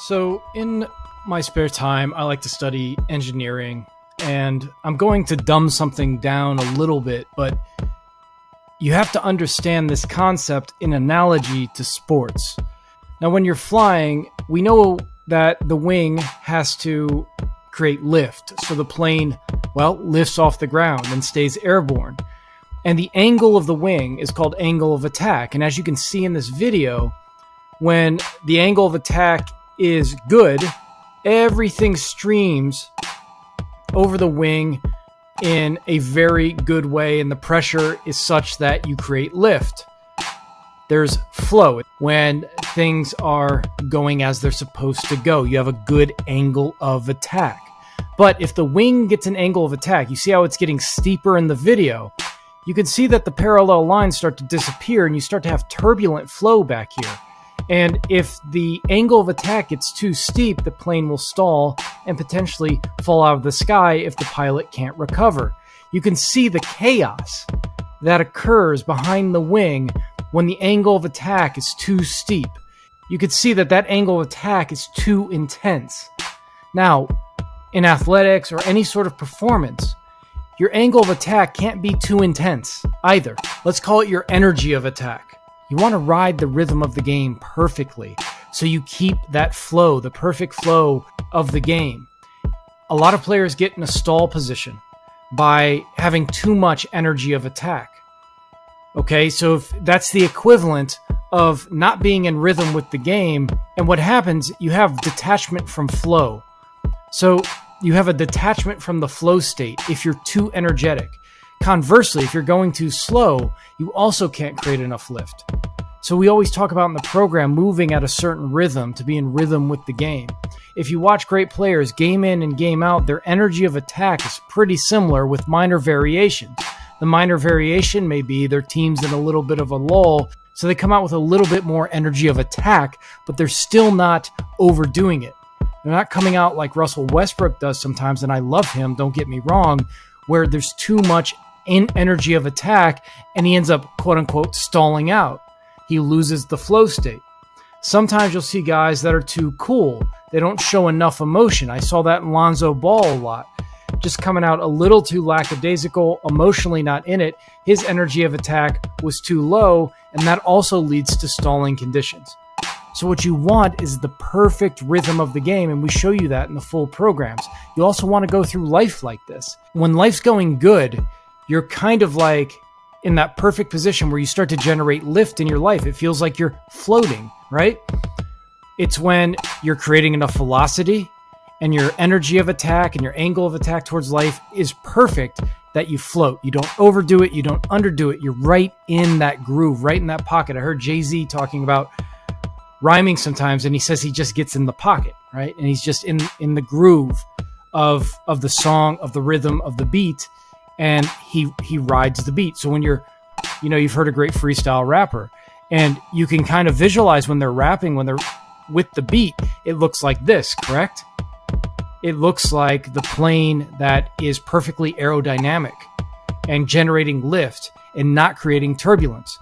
So, in my spare time, I like to study engineering, and I'm going to dumb something down a little bit, but you have to understand this concept in analogy to sports. Now, when you're flying, we know that the wing has to create lift, so the plane, well, lifts off the ground and stays airborne. And the angle of the wing is called angle of attack. And as you can see in this video, when the angle of attack is good, everything streams over the wing in a very good way, and the pressure is such that you create lift. There's flow when things are going as they're supposed to go. You have a good angle of attack. But if the wing gets an angle of attack, you see how it's getting steeper in the video. You can see that the parallel lines start to disappear and you start to have turbulent flow back here. And if the angle of attack gets too steep, the plane will stall and potentially fall out of the sky if the pilot can't recover. You can see the chaos that occurs behind the wing when the angle of attack is too steep. You can see that that angle of attack is too intense. Now, in athletics or any sort of performance, your angle of attack can't be too intense either. Let's call it your energy of attack. You want to ride the rhythm of the game perfectly so you keep that flow, the perfect flow of the game. A lot of players get in a stall position by having too much energy of attack. Okay, so if that's the equivalent of not being in rhythm with the game, and what happens, you have detachment from flow. So you have a detachment from the flow state if you're too energetic. Conversely, if you're going too slow, you also can't create enough lift. So we always talk about in the program moving at a certain rhythm to be in rhythm with the game. If you watch great players game in and game out, their energy of attack is pretty similar with minor variations. The minor variation may be their team's in a little bit of a lull, so they come out with a little bit more energy of attack, but they're still not overdoing it. They're not coming out like Russell Westbrook does sometimes, and I love him, don't get me wrong, where there's too much in energy of attack and he ends up quote unquote stalling out. He loses the flow state. Sometimes you'll see guys that are too cool. They don't show enough emotion. I saw that in Lonzo Ball a lot. Just coming out a little too lackadaisical, emotionally not in it. His energy of attack was too low, and that also leads to stalling conditions. So, what you want is the perfect rhythm of the game, and we show you that in the full programs. You also want to go through life like this. When life's going good, you're kind of like in that perfect position where you start to generate lift in your life. It feels like you're floating, right? It's when you're creating enough velocity and your energy of attack and your angle of attack towards life is perfect that you float. You don't overdo it, you don't underdo it. You're right in that groove, right in that pocket. I heard Jay Z talking about rhyming sometimes, and he says he just gets in the pocket, right? And he's just in in the groove of of the song, of the rhythm, of the beat and he he rides the beat. So when you're, you know, you've heard a great freestyle rapper, and you can kind of visualize when they're rapping when they're with the beat, it looks like this, correct? It looks like the plane that is perfectly aerodynamic and generating lift and not creating turbulence.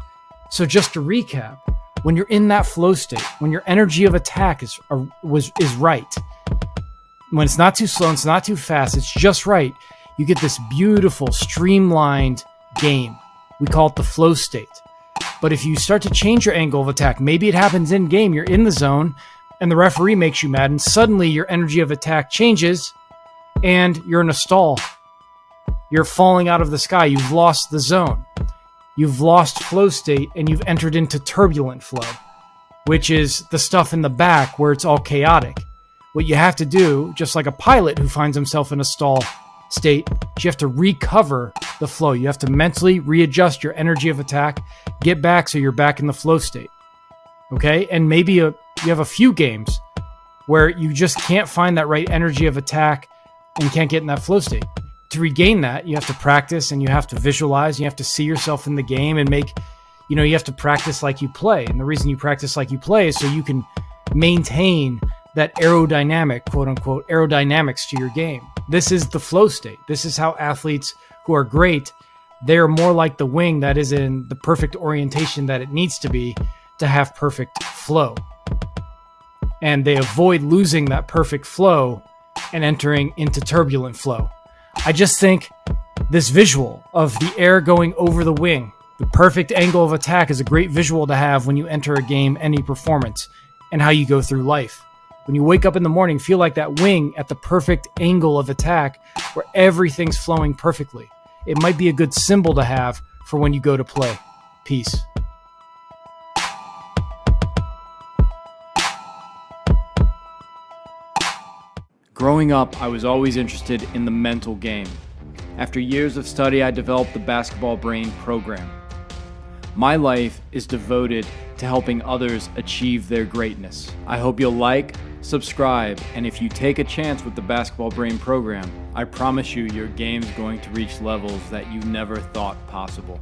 So just to recap, when you're in that flow state, when your energy of attack is uh, was is right, when it's not too slow, and it's not too fast, it's just right you get this beautiful, streamlined game. We call it the flow state. But if you start to change your angle of attack, maybe it happens in game, you're in the zone, and the referee makes you mad, and suddenly your energy of attack changes, and you're in a stall. You're falling out of the sky. You've lost the zone. You've lost flow state, and you've entered into turbulent flow, which is the stuff in the back where it's all chaotic. What you have to do, just like a pilot who finds himself in a stall, state, you have to recover the flow. You have to mentally readjust your energy of attack, get back so you're back in the flow state. Okay? And maybe a, you have a few games where you just can't find that right energy of attack and can't get in that flow state. To regain that, you have to practice and you have to visualize, you have to see yourself in the game and make, you know, you have to practice like you play. And the reason you practice like you play is so you can maintain that aerodynamic, quote unquote, aerodynamics to your game. This is the flow state. This is how athletes who are great, they're more like the wing that is in the perfect orientation that it needs to be to have perfect flow. and they avoid losing that perfect flow and entering into turbulent flow. I just think this visual of the air going over the wing, the perfect angle of attack is a great visual to have when you enter a game, any performance, and how you go through life. When you wake up in the morning, feel like that wing at the perfect angle of attack where everything's flowing perfectly. It might be a good symbol to have for when you go to play. Peace. Growing up, I was always interested in the mental game. After years of study, I developed the Basketball Brain program. My life is devoted to helping others achieve their greatness. I hope you'll like, subscribe, and if you take a chance with the Basketball Brain program, I promise you your game's going to reach levels that you never thought possible.